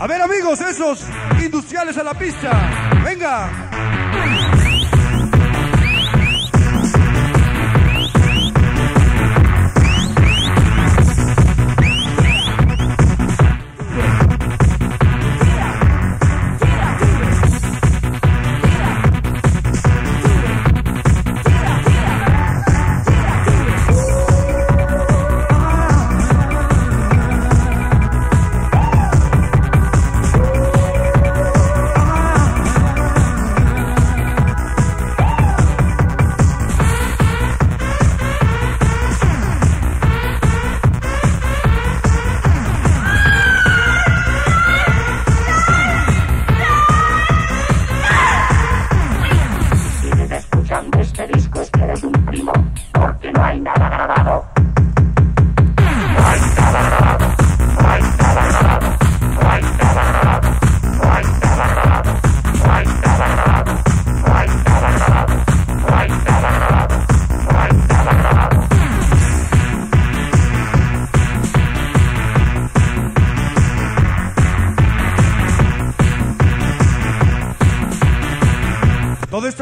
A ver amigos, esos industriales a la pista. Venga.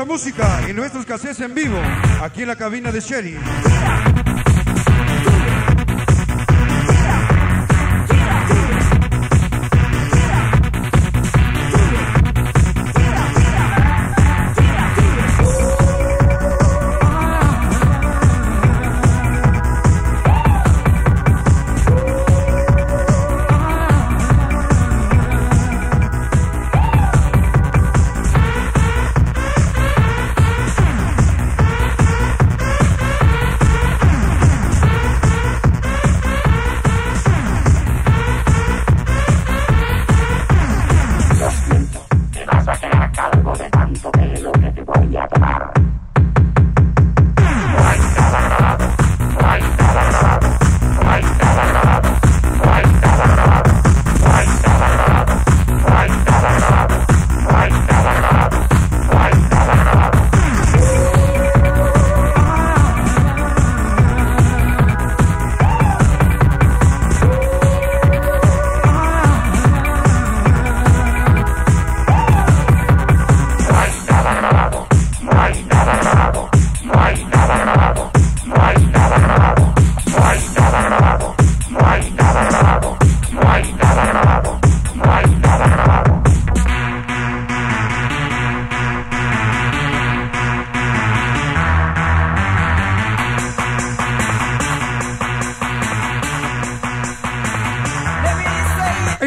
Música y nuestros cassettes en vivo, aquí en la cabina de Sherry.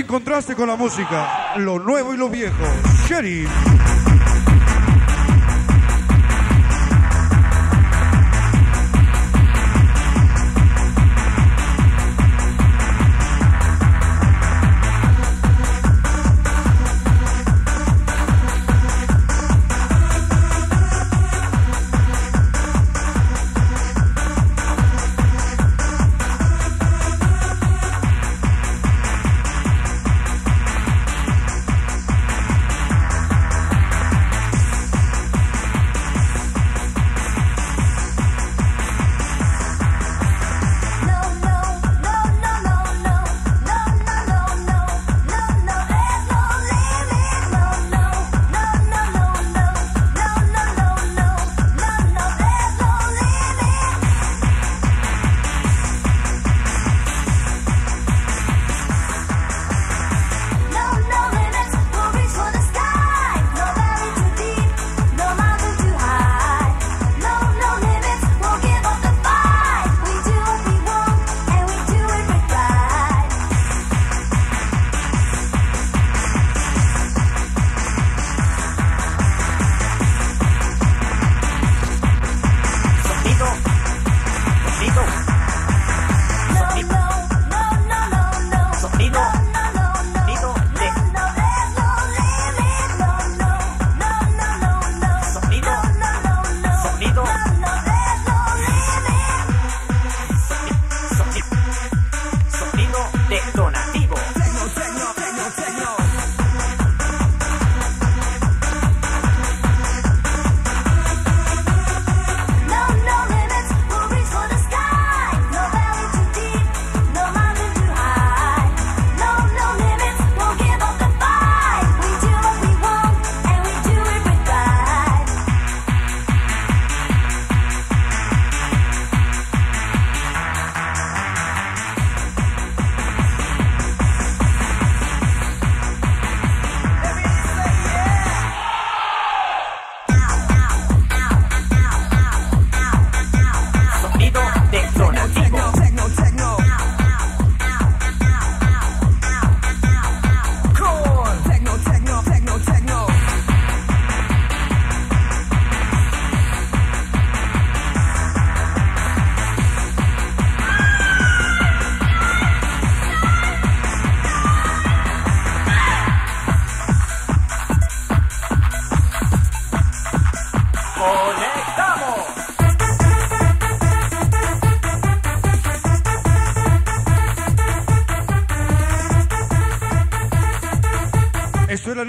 Contraste con la música, lo nuevo y lo viejo. Sherry.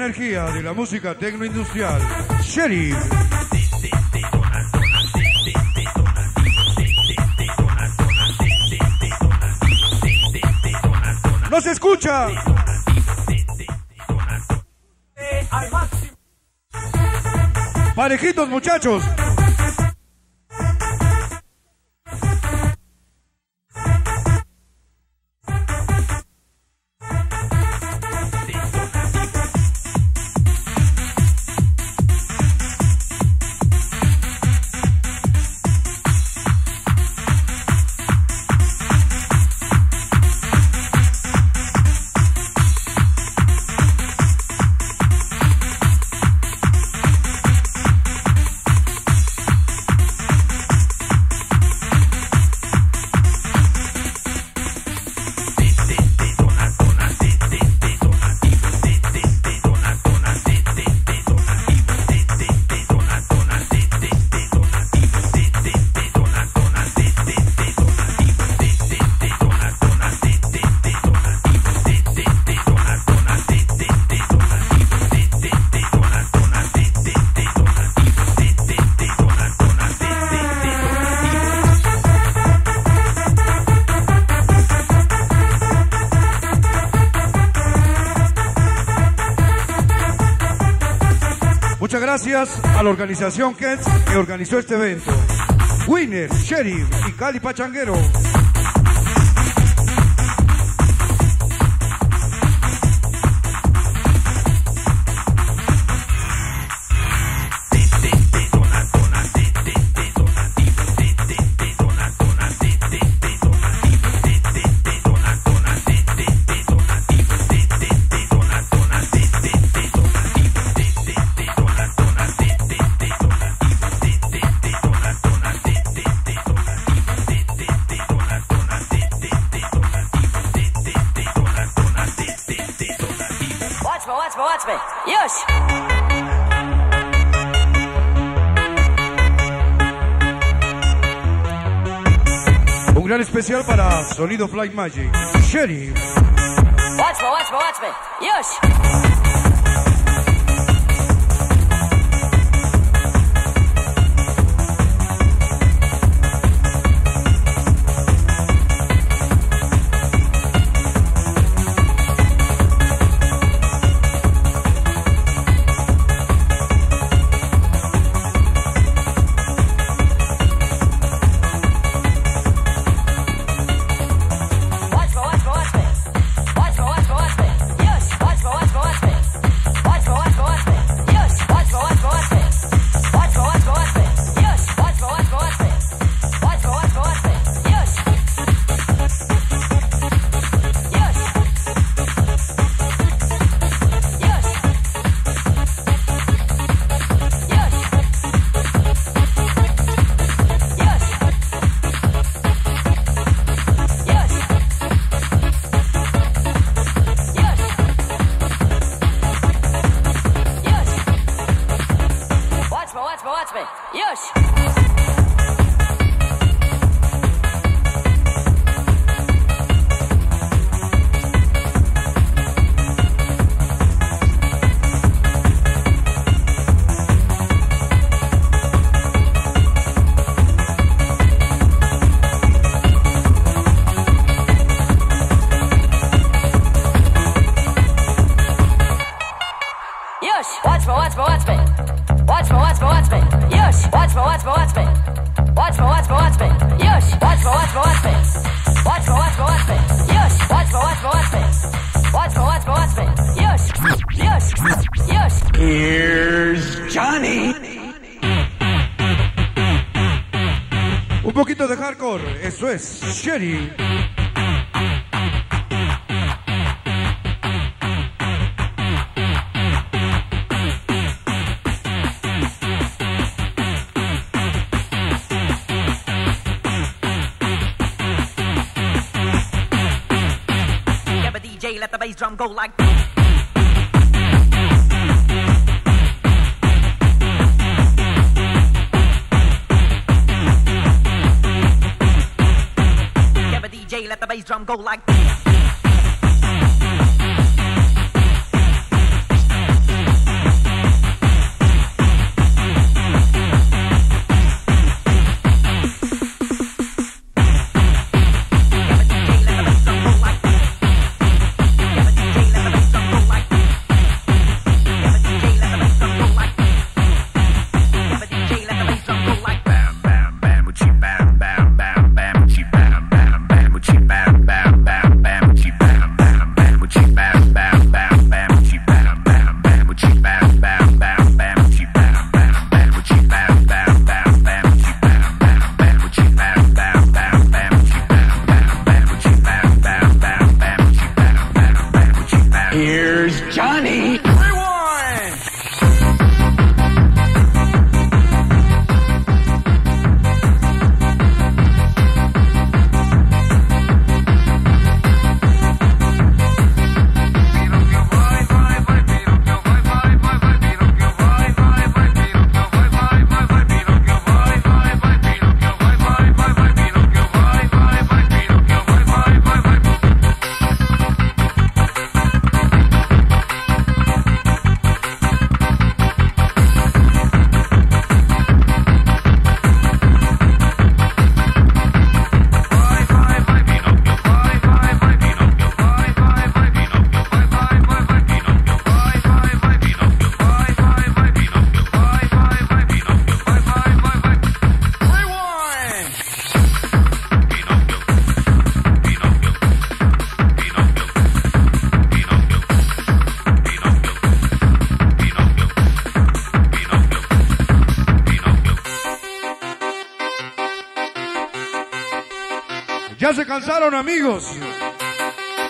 energía de la música tecnoindustrial. Sheriff. ¡No se escucha! Parejitos muchachos, gracias a la organización que organizó este evento. Winners, Sheriff y Cali Pachanguero. Sonido Fly Magic. Sherry. Watch me, watch me, watch me. Yush. eso es Sherry. let the bass drum go like. Ya se cansaron, amigos.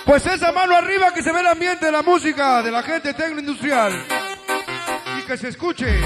Pues esa mano arriba que se ve el ambiente de la música de la gente tecnoindustrial. Y que se escuche.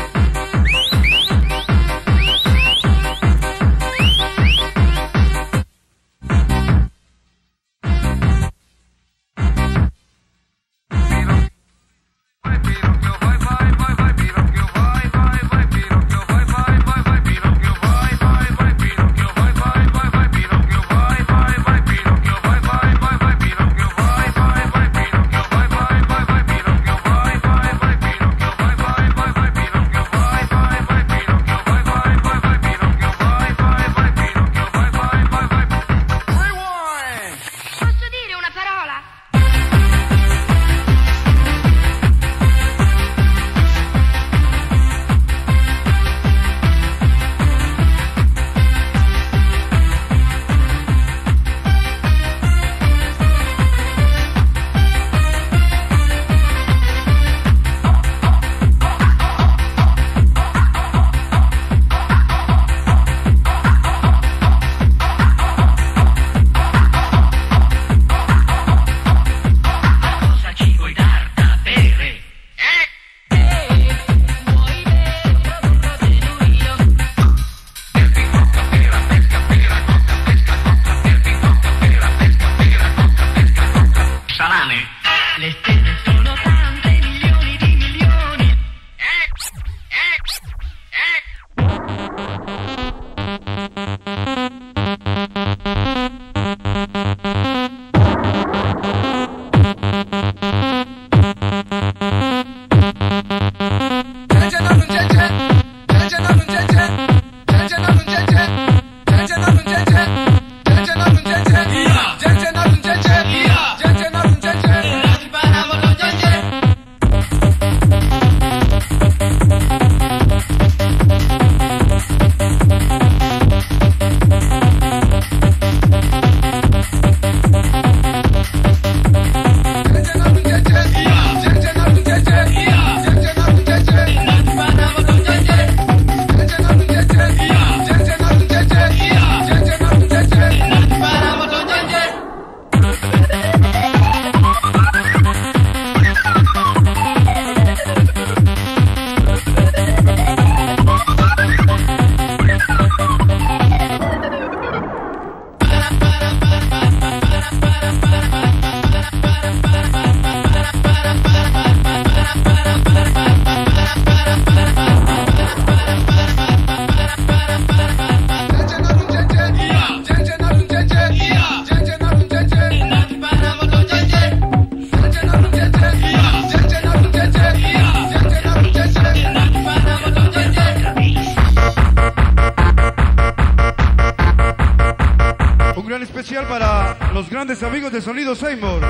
Grandes amigos de Sonido Seymour.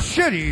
Sherry.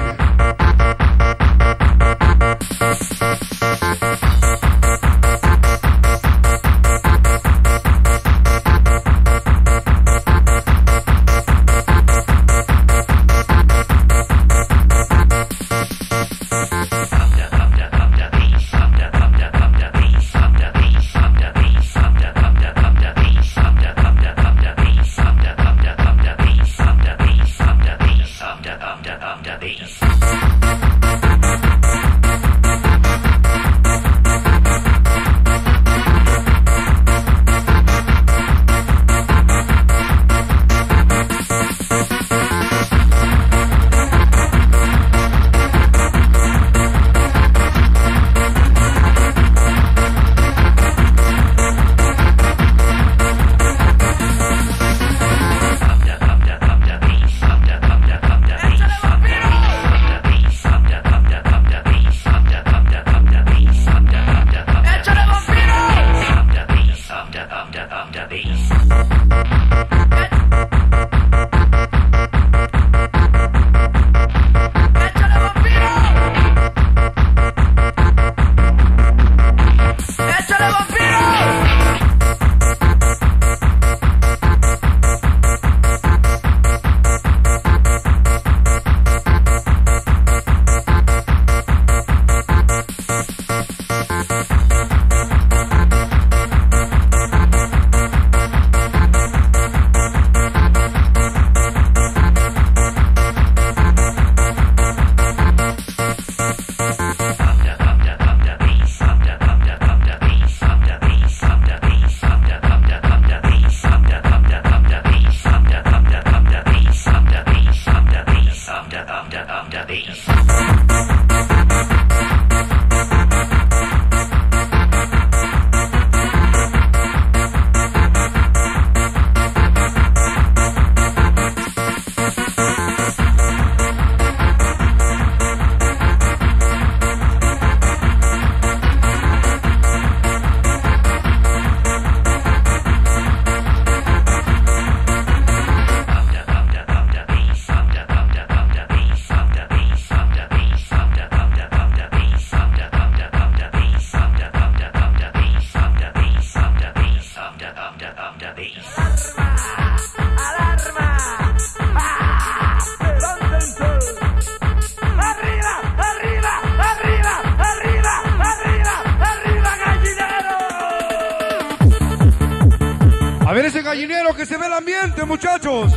Quiero que se vea el ambiente, muchachos.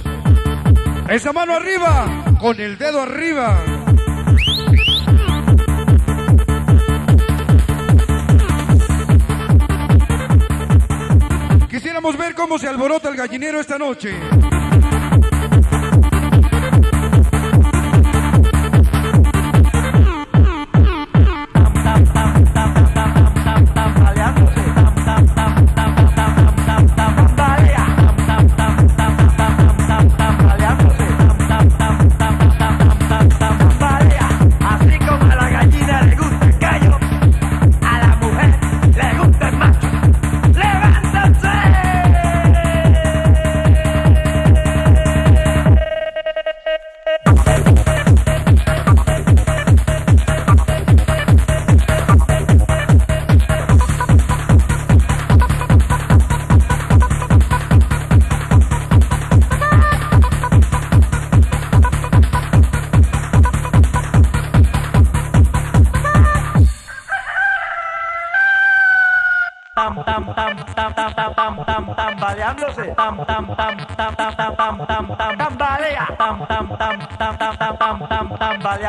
Esa mano arriba, con el dedo arriba. Quisiéramos ver cómo se alborota el gallinero esta noche.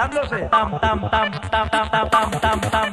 Tambaleándose tam tam tam tam tam tam tam tam tam.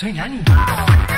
所以你不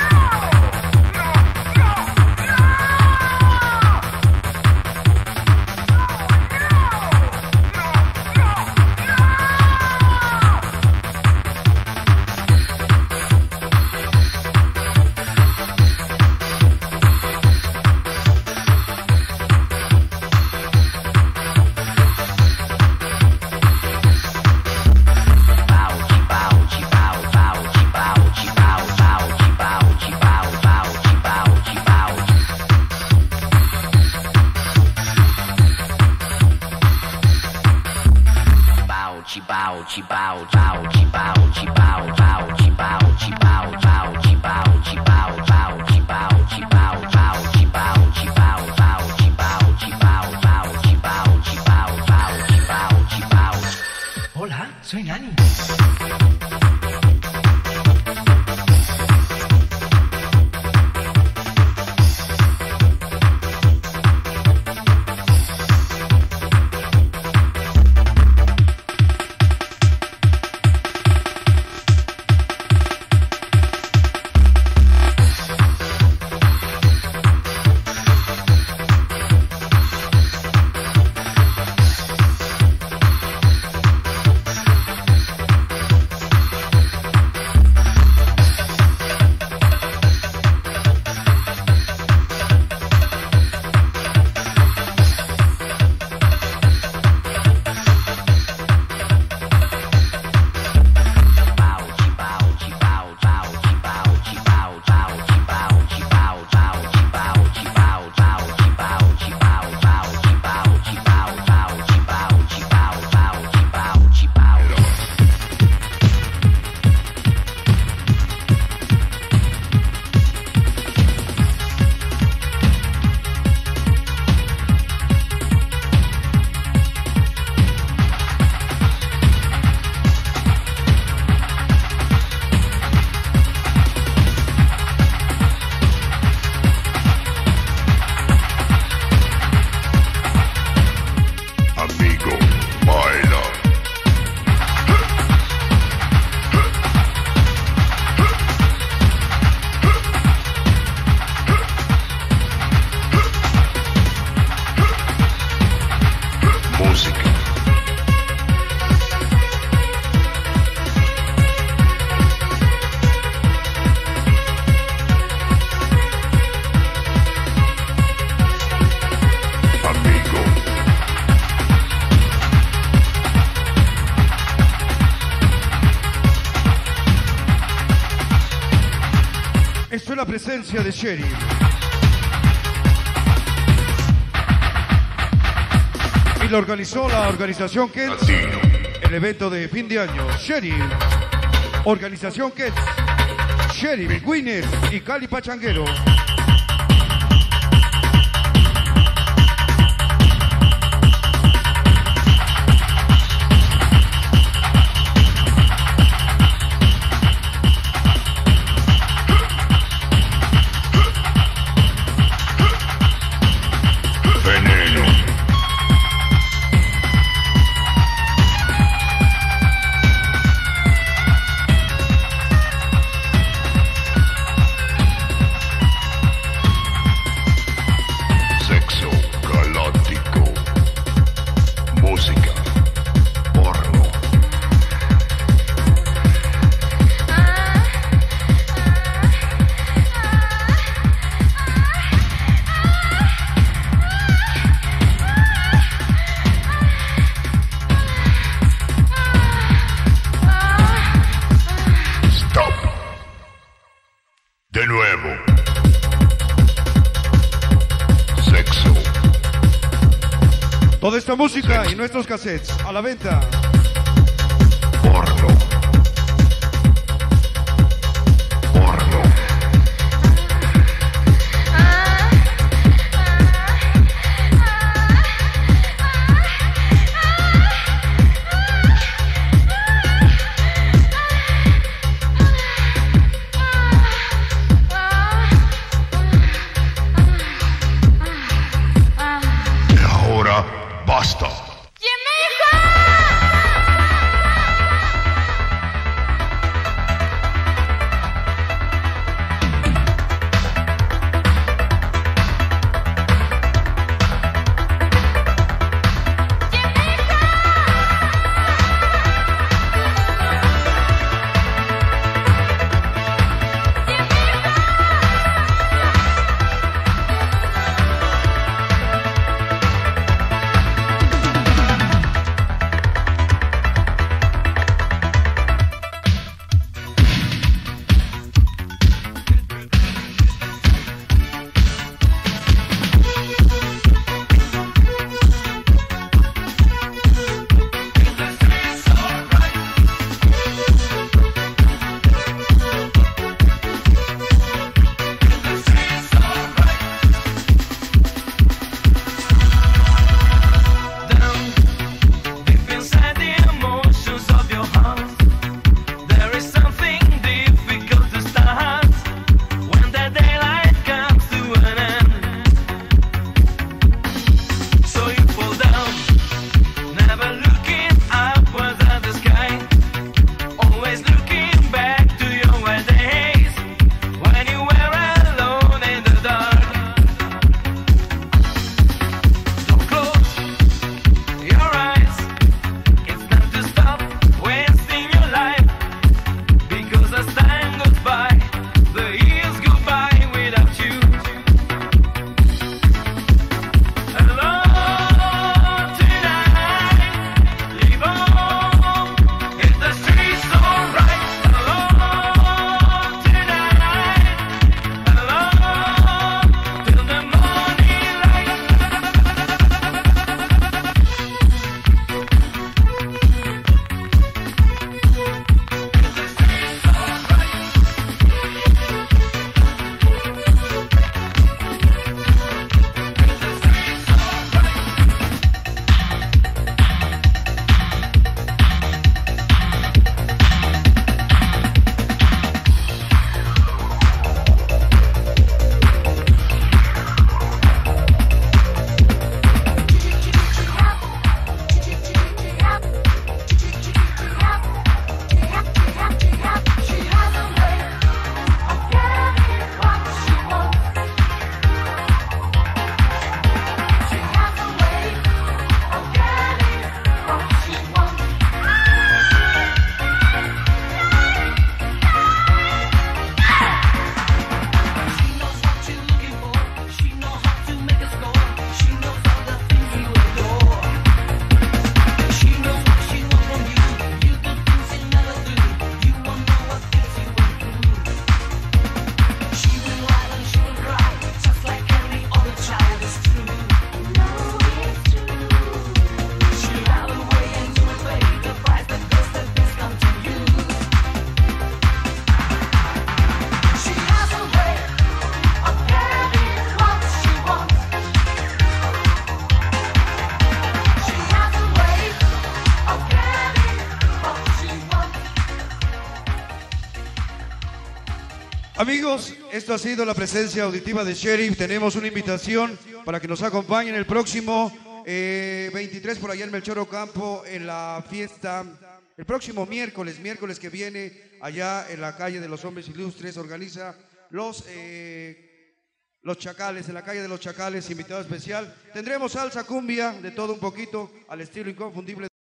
presencia de Sherry. Y lo organizó la organización Kets, el evento de fin de año. Sherry, organización Kets, Sherry, Winner y Cali Pachanguero. Música y nuestros cassettes a la venta. Amigos, esto ha sido la presencia auditiva de Sheriff. Tenemos una invitación para que nos acompañen el próximo eh, 23 por allá en Melchor Ocampo en la fiesta. El próximo miércoles, miércoles que viene, allá en la calle de los Hombres Ilustres, organiza los, eh, los Chacales, en la calle de los Chacales, invitado especial. Tendremos salsa, cumbia, de todo un poquito, al estilo inconfundible.